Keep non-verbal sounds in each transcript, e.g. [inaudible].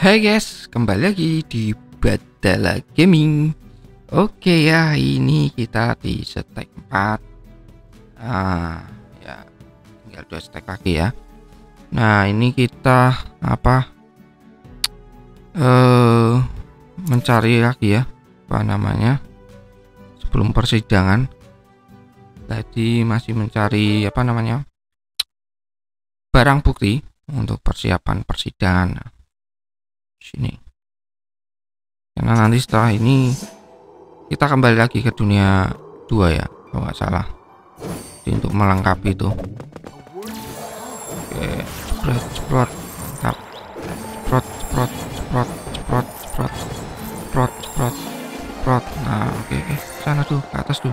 Hai guys, kembali lagi di Badala Gaming. Oke ya, ini kita di stack 4 Ah, ya tinggal dua stack lagi ya. Nah, ini kita apa? Eh mencari lagi ya apa namanya? Sebelum persidangan. Tadi masih mencari apa namanya? Barang bukti untuk persiapan persidangan sini. Karena nanti setelah ini kita kembali lagi ke dunia dua ya kalau nggak salah. Jadi untuk melengkapi itu. Oke ceprot ceprot tap. Ceprot ceprot ceprot ceprot ceprot ceprot ceprot ceprot nah oke oke. Sana tuh ke atas tuh.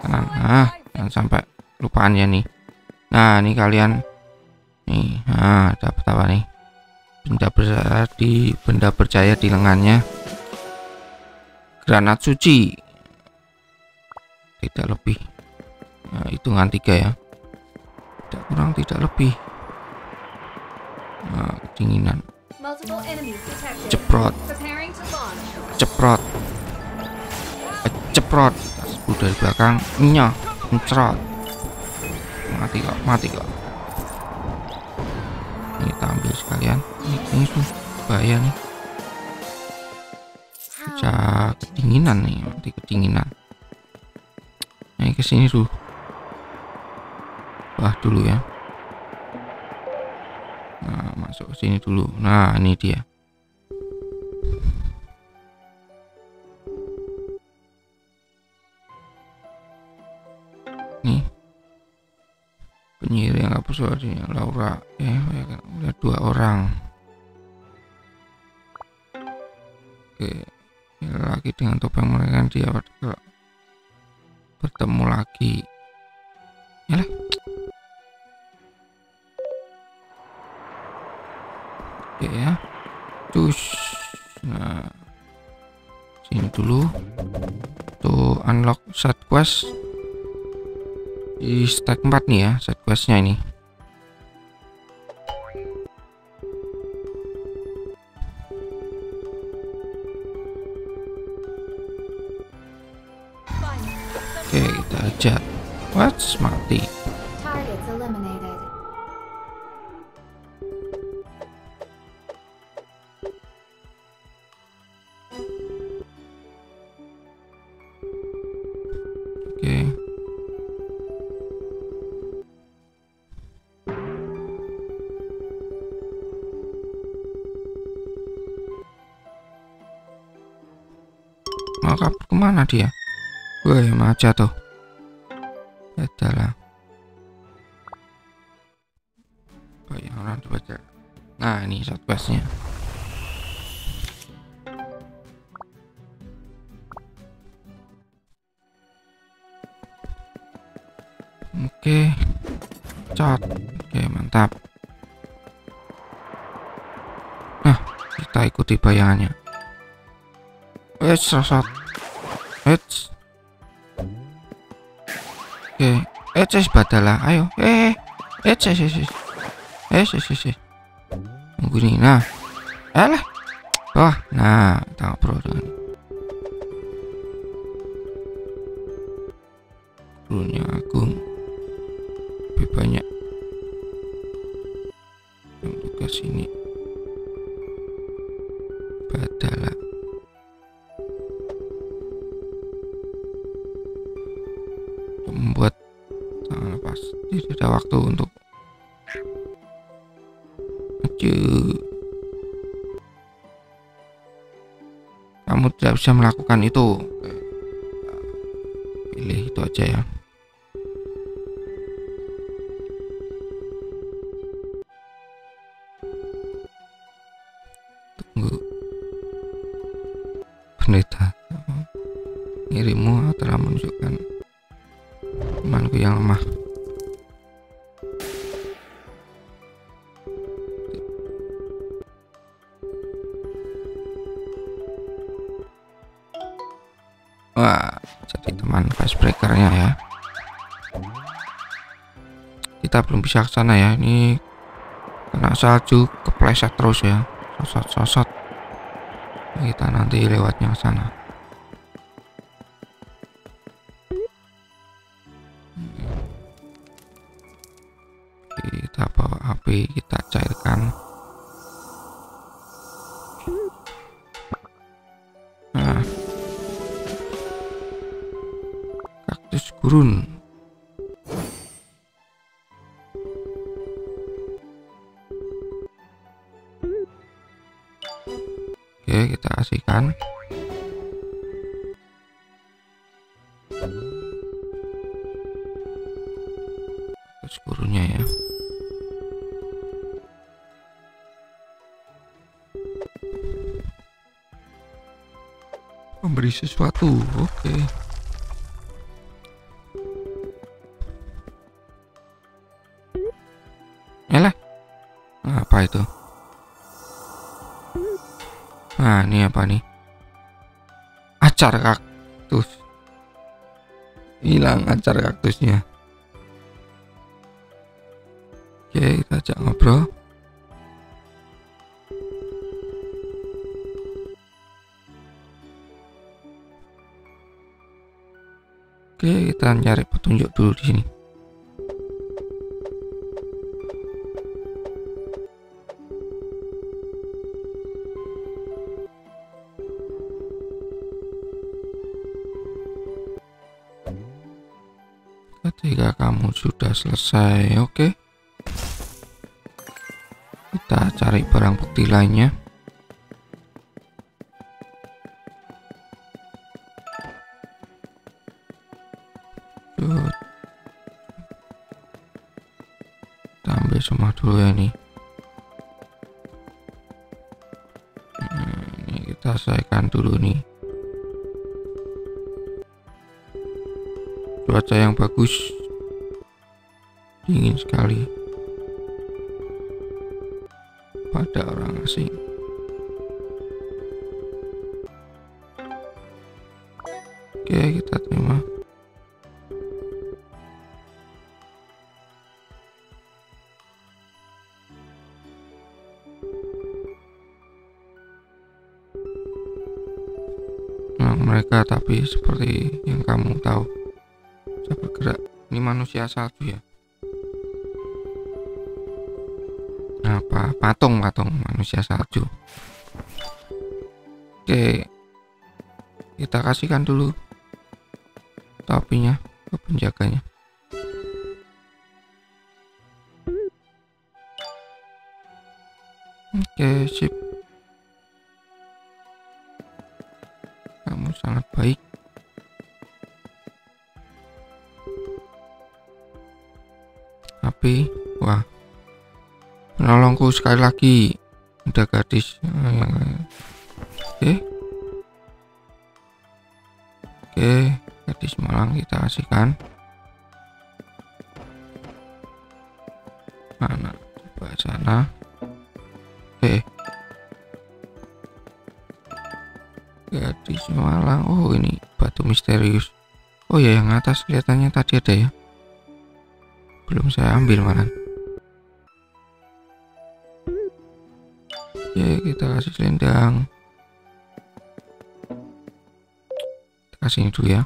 Tenang nah jangan sampai lupaan ya nih. Nah ini kalian. Nih nah dapat apa nih benda berjaya di benda berjaya di lengannya. Granat suci. Tidak lebih. Nah, hitungan tiga ya. Tidak kurang tidak lebih. Nah, kedinginan. Enemies detected. ceprot. Ceprot. Eh, ceprot. Dari belakang. Nyah cerot mati kok mati kok ini kita ambil sekalian. Ini, ini tuh bahaya nih. Bisa kedinginan nih mati kedinginan. Ini ke sini tuh wah dulu ya. Nah masuk sini dulu. Nah ini dia. Nih penyihir yang hapus suaranya Laura eh ya kan udah dua orang. Oke ini lagi dengan topeng mereka dia ber- bertemu lagi. Yalah. oke ya. Cus. Nah sini dulu. Tuh unlock set quest di stack 4 nih ya set questnya ini. Oke kita aja. What? Mati kabur ke mana dia? Woi maca tuh adalah oh yang orang dibaca nah ini shotquestnya oke. Cat oke mantap. Nah kita ikuti bayangannya. Eh sosot Eces batala Ayo. Eh. eh seses eh eces. tunggu nih. Nah. Alah. Wah, nah, tak bro dengan Brunya agung lebih banyak ada waktu untuk maju kamu tidak bisa melakukan itu Oke. pilih itu aja ya icebreakernya ya. Kita belum bisa ke sana ya. Ini kena salju kepleset terus ya. Sosot sosot. Kita nanti lewatnya ke sana. Kita bawa api gurun oke kita kasihkan. Kaktus gurunnya ya. Memberi sesuatu oke. Yalah. Apa itu? Nah, ini apa nih? Acar kaktus. Hilang acar kaktusnya. Oke, kita ajak ngobrol. Oke, kita nyari petunjuk dulu di sini. Selesai, oke. Kita cari barang bukti lainnya. Cut. Kita ambil semua dulu ya nih. Hmm, Ini kita selesaikan dulu nih. cuaca yang bagus dingin sekali. Pada orang asing. Oke kita terima. Nah, mereka tapi seperti yang kamu tahu. Bisa bergerak. Ini manusia salju ya apa? Patung patung manusia salju. Oke. Kita kasihkan dulu topinya ke penjaganya. Oke sip. Kamu sangat baik. Tapi wah menolongku sekali lagi. Udah gadis oke. Oke gadis malang kita kasihkan. Mana? Coba sana. Oke. Gadis malang. Oh ini batu misterius. Oh ya yang atas kelihatannya tadi ada ya. Belum saya ambil malah kita kasih selendang. Kita kasih dulu ya.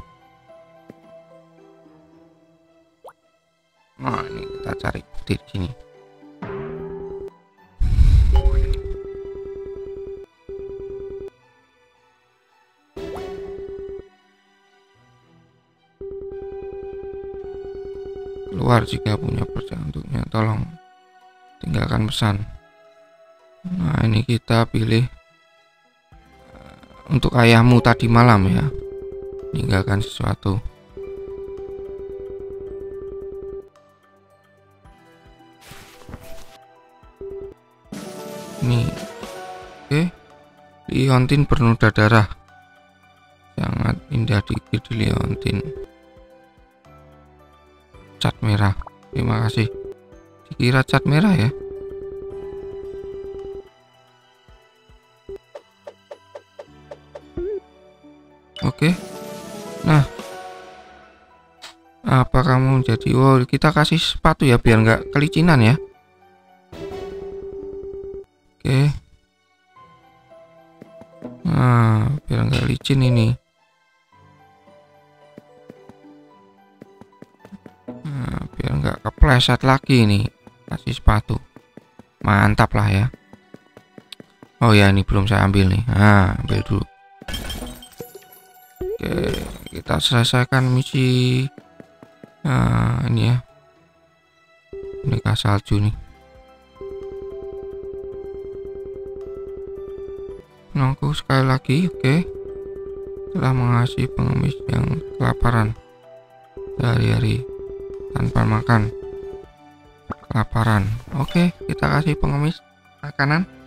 Nah ini kita cari di sini. Keluar jika punya percaya untuknya tolong tinggalkan pesan ini kita pilih eh, untuk ayahmu tadi malam ya. Tinggalkan sesuatu. Ini oke liontin bernoda darah. Sangat indah di, di liontin. Cat merah. Terima kasih. Dikira cat merah ya apa kamu jadi oh kita kasih sepatu ya biar nggak kelicinan ya oke Nah, biar nggak licin ini. Nah, biar nggak kepleset lagi nih. Kasih sepatu. Mantap lah ya. Oh ya, ini belum saya ambil nih. Nah, ambil dulu. Oke, kita selesaikan misi. Nah, ini ya. Ini salju nih. Nongku sekali lagi, oke. Telah mengasih pengemis yang kelaparan sehari-hari tanpa makan. Kelaparan. Oke, kita kasih pengemis makanan.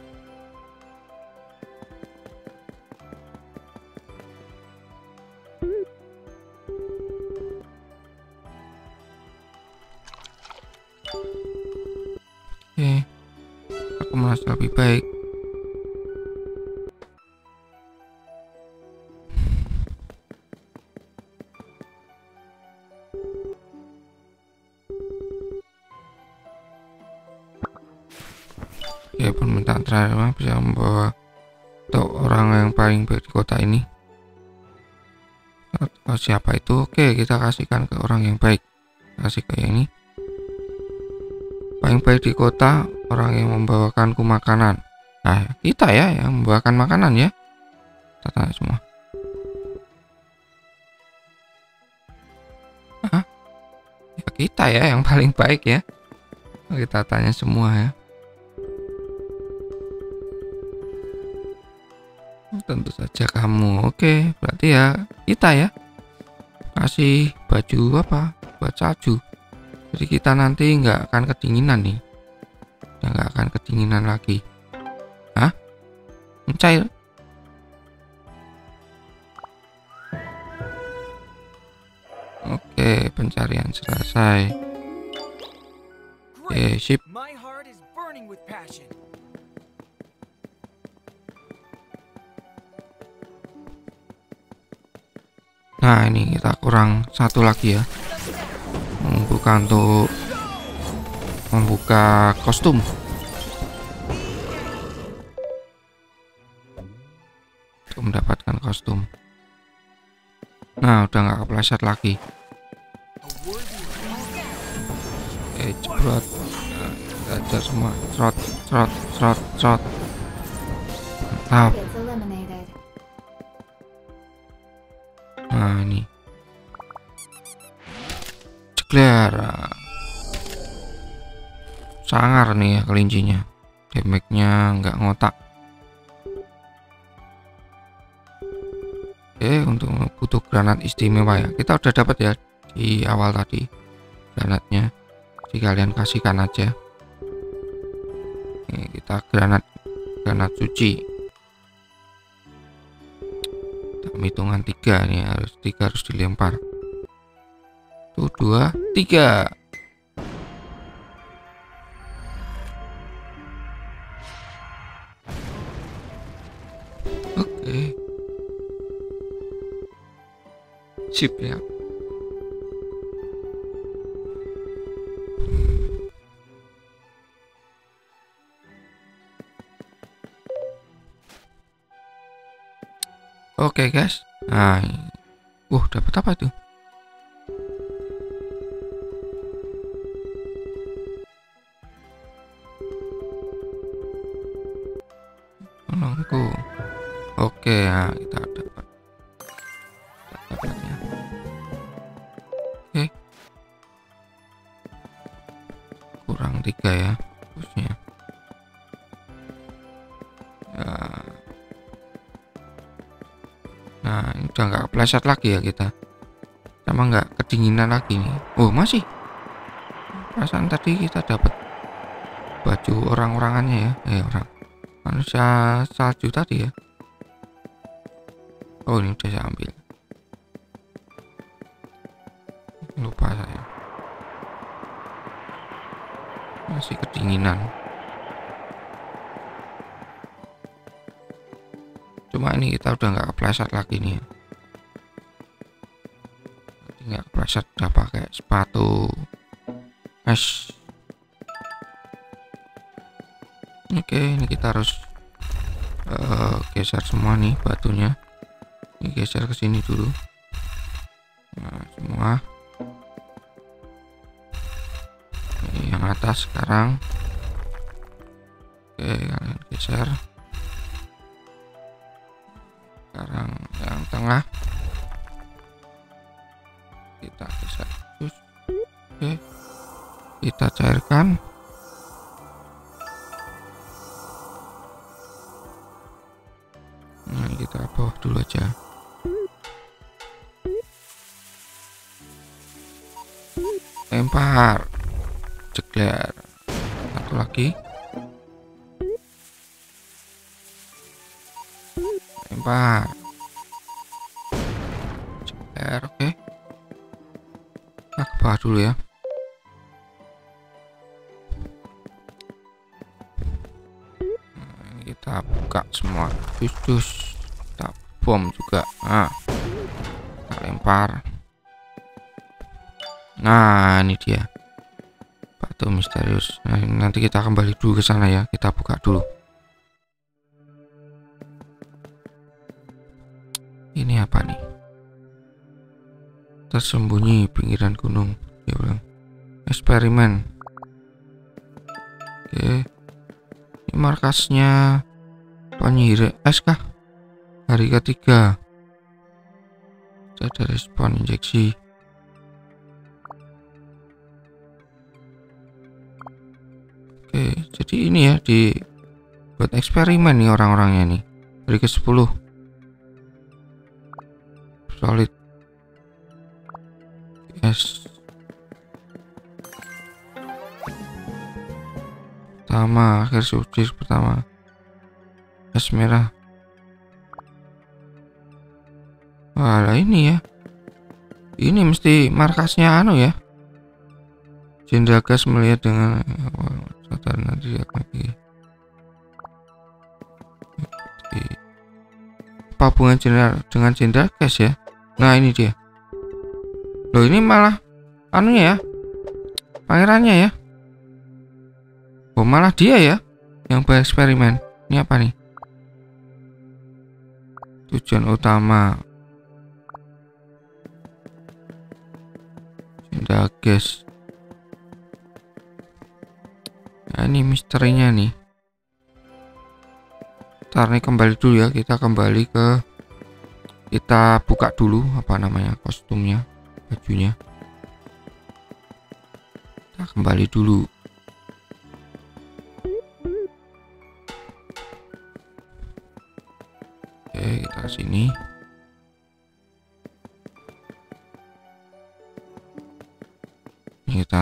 Oke. Aku merasa lebih baik. Oke, permintaan terakhir bisa membawa untuk orang yang paling baik di kota ini. Oh, siapa itu? Oke, kita kasihkan ke orang yang baik. Kasih ke yang ini. Paling baik di kota, orang yang membawakanku makanan. Nah, kita ya yang membawakan makanan ya. Kita semua. Ya kita ya yang paling baik ya. Kita tanya semua ya. Tentu saja kamu. Oke, berarti ya kita ya. Kasih baju apa? Buat salju. Jadi kita nanti nggak akan kedinginan nih. Ya nggak akan kedinginan lagi. Hah? Mencair? Oke, pencarian selesai. Oke, sip. Nah, ini kita kurang satu lagi ya. Membuka untuk membuka kostum. Untuk mendapatkan kostum. Nah, udah nggak kepleset lagi. A worthy ceprot. Nah, kita ajar semua. Trot, trot, trot, trot. Mantap. Nah, ini. Cekler. Sangar nih ya kelincinya. Damage-nya nggak ngotak. Oke, untuk butuh granat istimewa ya. Kita udah dapat ya di awal tadi granatnya. Jadi kalian kasihkan aja. Ini kita granat granat suci. Hitungan tiga nih harus tiga harus dilempar. Tuh dua tiga. Oke. Sip ya. Oke guys. Nah, uh dapat apa itu? Oke, ya kita dapat. Oke. Kurang tiga ya, terusnya. Ya. Nah, ini udah nggak kepleset lagi ya kita. Sama nggak kedinginan lagi nih. Oh, masih. Perasaan tadi kita dapat baju orang-orangannya ya. Eh, orang manusia salju tadi ya. Oh, ini udah saya ambil. Lupa saya. Masih kedinginan. Cuma ini kita udah nggak kepleset lagi nih. nggak kepleset udah pakai sepatu es. Oke, ini kita harus eh, geser semua nih batunya geser ke sini dulu. Nah semua. Ini yang atas sekarang. Oke kalian geser. Sekarang yang tengah. Kita geser terus oke kita cairkan dulu ya. Kita buka semua. Dus kita bom juga. Nah kita lempar. Nah ini dia. Batu misterius. Nah, nanti kita kembali dulu ke sana ya. Kita buka dulu. Ini apa nih? Tersembunyi pinggiran gunung eksperimen. Oke. Ini markasnya penyihir es kah? Hari ketiga. Ada respon injeksi. Oke jadi ini ya di buat eksperimen nih orang-orangnya nih. Hari ke 10 solid. Es pertama akhir suci pertama. Es merah. Walah ini ya. Ini mesti markasnya anu ya. Jenderal Gas melihat dengan sadar nanti lagi apa hubungan jenderal dengan jenderal Gas ya? Nah ini dia. Loh ini malah anunya ya. Pangerannya ya oh malah dia ya yang bereksperimen ini apa nih tujuan utama Jenderal Gas Nah, ini misterinya nih. Ntar nih kembali dulu ya, kita kembali ke kita buka dulu apa namanya kostumnya, bajunya. Kita kembali dulu.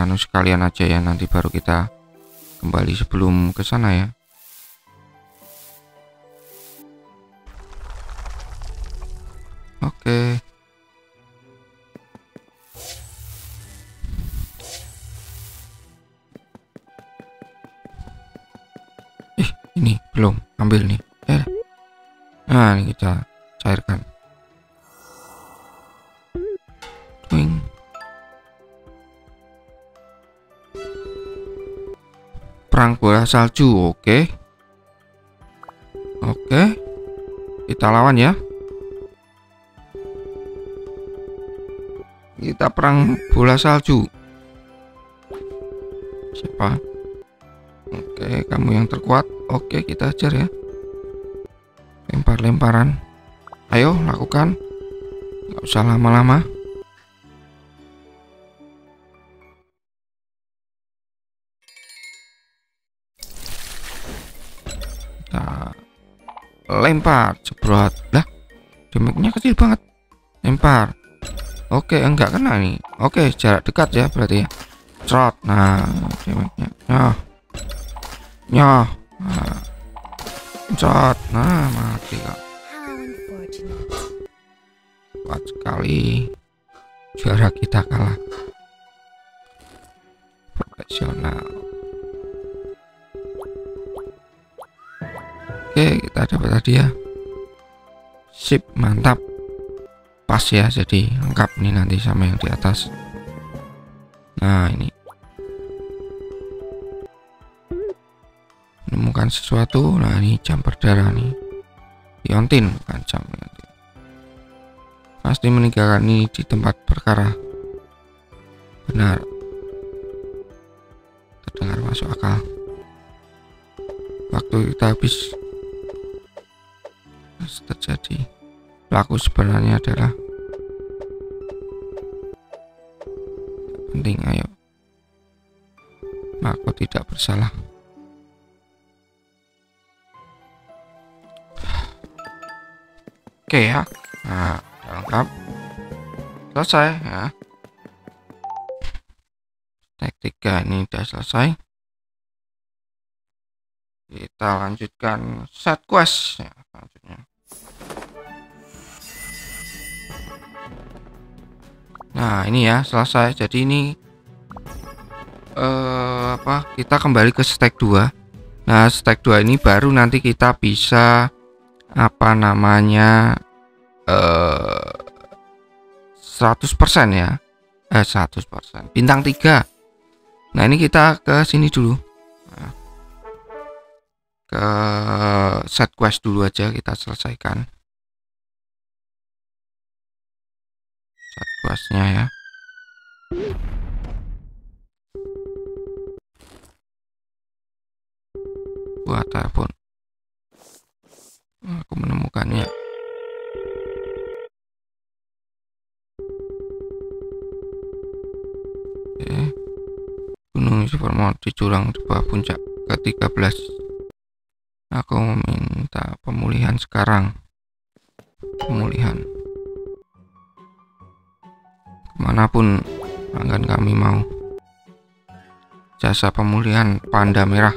Anu sekalian aja ya, nanti baru kita kembali sebelum ke sana ya. Salju oke. Oke kita lawan ya. Kita perang bola salju. Siapa? Oke kamu yang terkuat. Oke kita ajar ya. Lempar-lemparan. Ayo lakukan. Nggak usah lama-lama lempar. Cebrot lah damage-nya kecil banget. Lempar. Oke enggak kena nih oke jarak dekat ya berarti ya. Trot. Nah damage-nya nyoh nyoh nah. trot. Nah mati unfortunate. kuat sekali. Juara kita kalah. Profesional oke kita dapat tadi ya sip mantap pas ya jadi lengkap nih nanti sama yang di atas nah ini menemukan sesuatu nah ini jam berdarah nih Yontin bukan jam Yontin. Pasti meninggalkan ini di tempat perkara. Benar. Terdengar masuk akal. Waktu kita habis terjadi. Pelaku sebenarnya adalah penting, ayo. Aku tidak bersalah. Oke ya. Nah, lengkap. Selesai ya. Step 3 ini udah selesai. Kita lanjutkan set quest ya, selanjutnya. Nah, ini ya selesai. Jadi ini eh apa? Kita kembali ke stack 2. Nah, stack 2 ini baru nanti kita bisa apa namanya eh 100% ya. Eh 100%. Bintang 3. Nah, ini kita ke sini dulu. Nah, ke set quest dulu aja kita selesaikan. Questnya ya. Buat telepon. Aku menemukannya. Oke. Gunung Supermount di jurang di bawah puncak ke-13. Aku meminta pemulihan sekarang. Pemulihan. Ke mana pun pelanggan kami mau. Jasa pemulihan panda merah.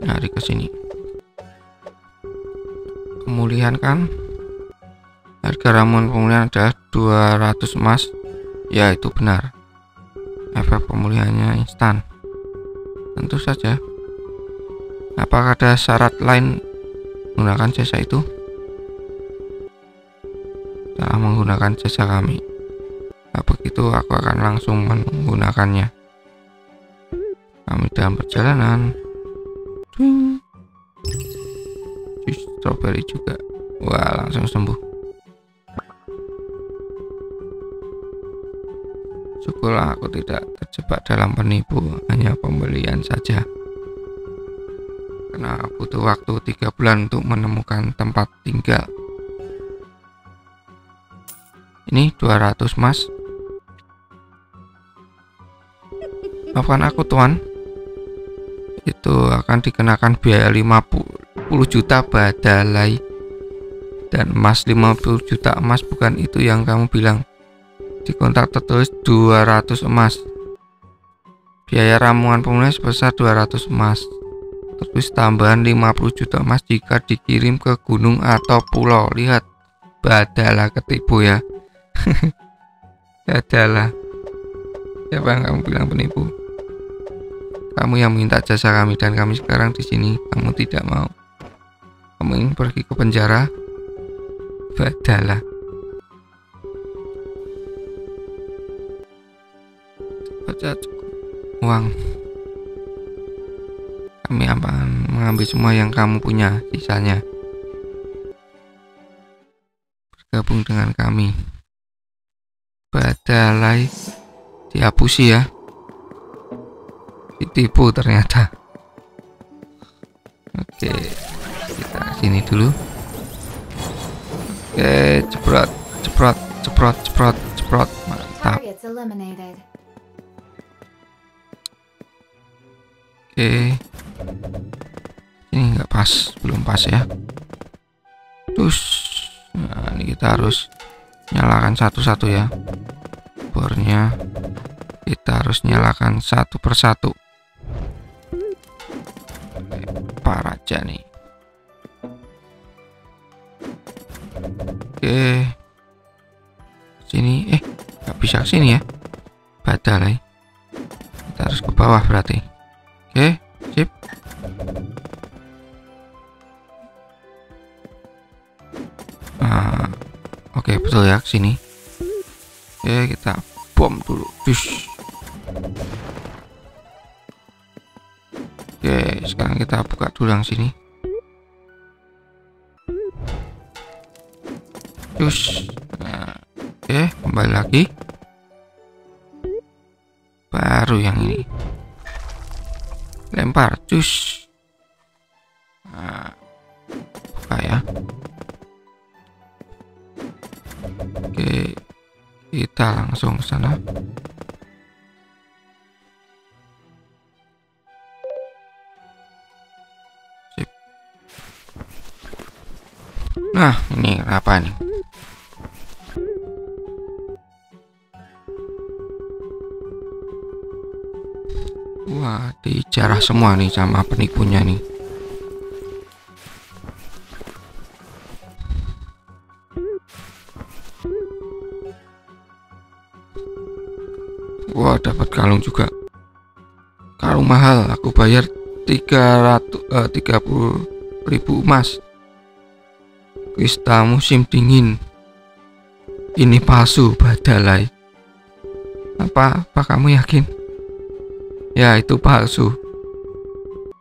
Nyari ke sini. Pemulihan kan? Harga ramuan pemulihan adalah 200 emas. Ya, itu benar. Efek pemulihannya instan. Tentu saja. Apakah ada syarat lain menggunakan jasa itu? Menggunakan jasa kami. Nah, begitu aku akan langsung menggunakannya. Kami dalam perjalanan. Jus strawberry juga. Wah, langsung sembuh. Syukurlah aku tidak terjebak dalam penipu, hanya pembelian saja. Karena butuh waktu tiga bulan untuk menemukan tempat tinggal. Ini 200 mas. Maafkan aku tuan. Itu akan dikenakan biaya 50 juta badalai. Dan emas 50 juta emas bukan itu yang kamu bilang. Di kontrak tertulis 200 emas. Biaya ramuan pemulihan sebesar 200 emas. Tertulis tambahan 50 juta emas jika dikirim ke gunung atau pulau. Lihat badalah ketipu ya [laughs] badalah siapa yang kamu bilang penipu? Kamu yang minta jasa kami dan kami sekarang di sini kamu tidak mau. Kamu ingin pergi ke penjara? Badalah. Baca uang. Kami akan mengambil semua yang kamu punya sisanya. Bergabung dengan kami badalai dihapusi ya ditipu ternyata oke kita sini dulu oke ceprot ceprot ceprot ceprot ceprot mantap. Oke. Ini nggak pas, belum pas ya. Terus, nah ini kita harus nyalakan satu-satu ya. Bornya kita harus nyalakan satu persatu. Pak Raja nih. Oke. Sini, eh nggak bisa sini ya. Badalai. Kita harus ke bawah berarti. Oke, sip. Nah, oke betul ya sini. Oke, kita bom dulu. Fish. Oke, sekarang kita buka dulu yang sini. Yus. Nah, oke, kembali lagi. Baru yang ini. Lempar, cus. Kita langsung ke sana Sip. nah ini apa nih Wah, dijarah semua nih sama penipunya nih. Dapat kalung juga. Kalung mahal, aku bayar 300 eh, 30 ribu emas. Pesta musim dingin. Ini palsu, badalai. Apa? Apa kamu yakin? Ya itu palsu.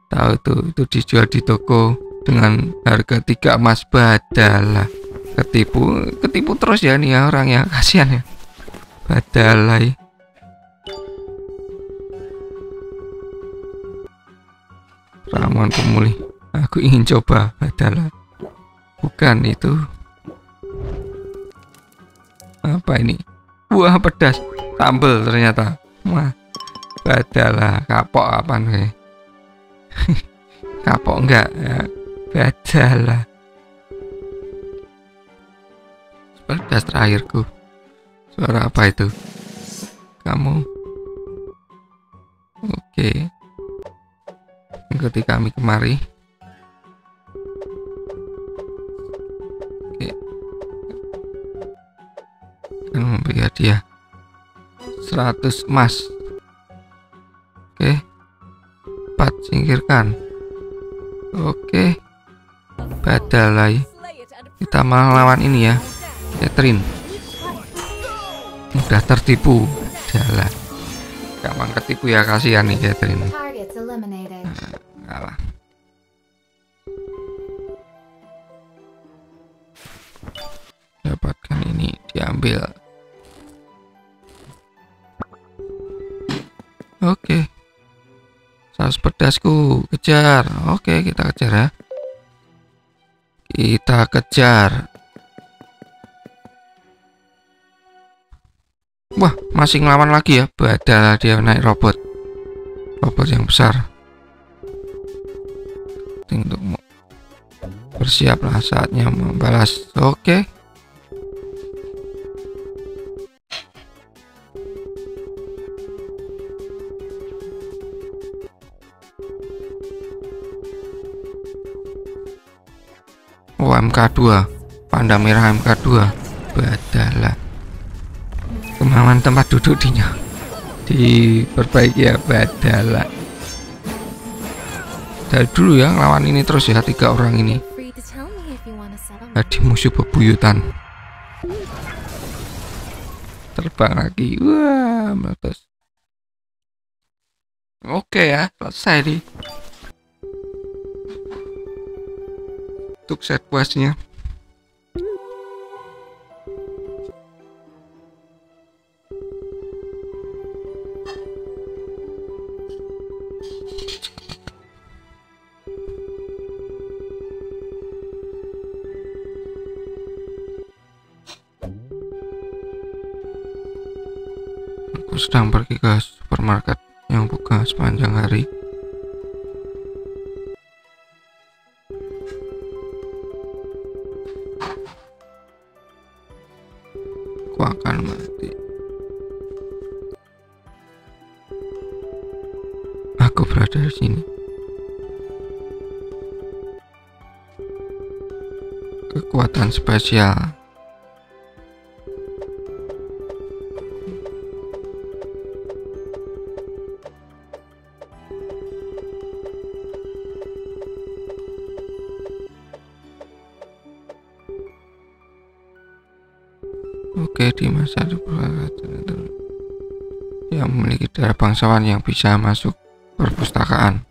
Tahu tuh itu dijual di toko dengan harga tiga emas badalah. Ketipu, ketipu terus ya nih ya orang ya kasihan ya. Badalai. Ramuan pemulih. Aku ingin coba badalah. Bukan itu. Apa ini? Buah pedas. Sambel ternyata. Wah badalah kapok apa nih [laughs] kapok enggak ya badalah pedas terakhirku suara apa itu kamu oke ikuti kami kemari oke akan memberi hadiah 100 emas Oke. Empat singkirkan. Oke. Badalai. Kita malah lawan ini ya. Catherine. Mudah tertipu. Jalan. Gampang ketipu ya kasihan nih Catherine. Diambil. Oke. Saus pedasku, kejar. Oke, kita kejar ya. Kita kejar. Wah, masih ngelawan lagi ya. Badal dia naik robot. Robot yang besar. Untuk bersiaplah saatnya membalas. Oke. Oh, MK2 Panda merah MK2 Badalah Kemauan tempat duduk dinya. Diperbaiki ya Badalah Dari dulu ya lawan ini terus ya Tiga orang ini. Tadi musuh bebuyutan. Terbang lagi. Wah meletus. Oke ya Selesai nih Untuk set questnya Aku sedang pergi ke supermarket yang buka sepanjang hari. Spesial Oke, di masa yang memiliki darah bangsawan yang bisa masuk perpustakaan.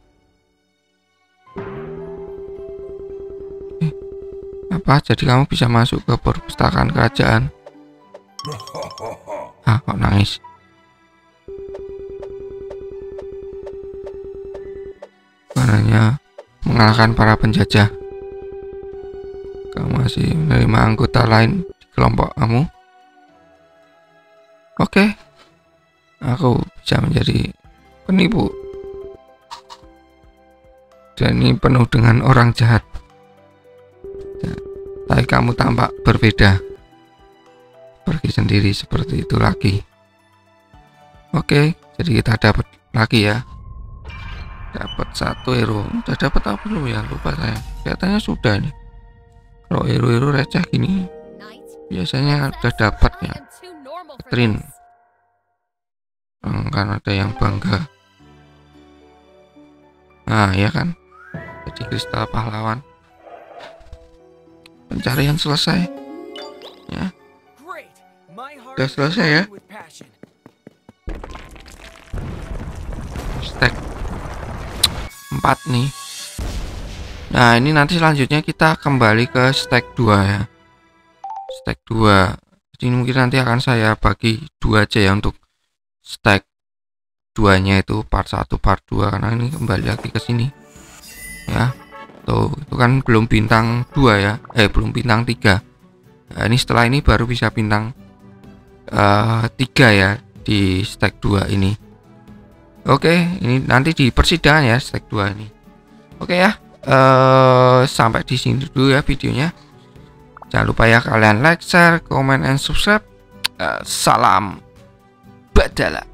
Apa jadi kamu bisa masuk ke perpustakaan kerajaan. Ah kok nangis? Karena mengalahkan para penjajah. Kamu masih menerima anggota lain di kelompok kamu? Oke. Aku bisa menjadi penipu. Dan ini penuh dengan orang jahat tapi kamu tampak berbeda. Pergi sendiri seperti itu lagi. Oke jadi kita dapat lagi ya. Dapat satu hero. Udah dapat apa belum ya? Lupa saya. Kelihatannya sudah nih kalau hero-hero receh gini biasanya udah dapat ya. Trin Hmm, kan ada yang bangga. Nah ya kan? Jadi kristal pahlawan pencarian selesai. Heart Udah selesai ya? stack 4 nih. Nah ini nanti selanjutnya kita kembali ke stack 2 ya. Stack 2 jadi mungkin nanti akan saya bagi dua aja ya untuk stack 2 nya itu part 1 part 2 karena ini kembali lagi ke sini. Ya tuh itu kan belum bintang 2 ya eh belum bintang 3 nah, ini setelah ini baru bisa bintang eh 3 ya di stack 2 ini Oke, ini nanti di persidangan ya stack 2 ini. Oke ya. eh sampai di sini dulu ya videonya. Jangan lupa ya kalian like, share, comment, and subscribe. Eh, salam badala.